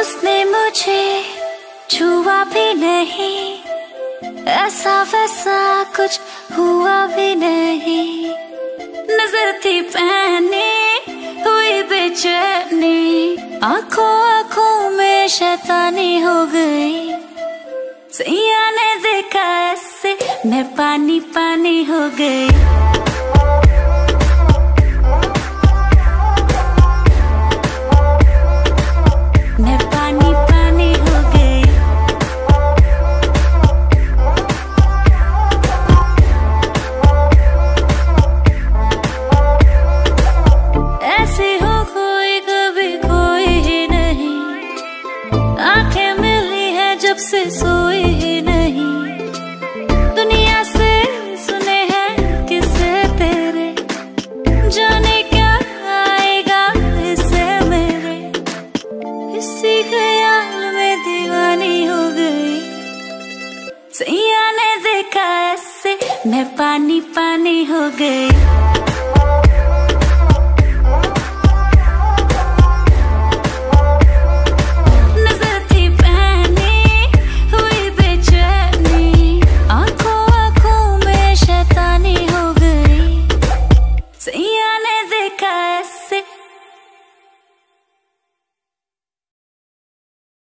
उसने मुझे छुआ भी नहीं। ऐसा वैसा कुछ हुआ भी नहीं। नज़र थी पहने हुई बेचैनी। आँखों आँखों में शैतानी हो गई। सैया ने देखा ऐसे मैं पानी पानी हो गई। से सोई ही नहीं। दुनिया से सुने हैं किसे तेरे। जाने क्या आएगा इसे मेरे। इसी ख्याल में दीवानी हो गई। सैया ने देखा ऐसे मैं पानी पानी हो गई।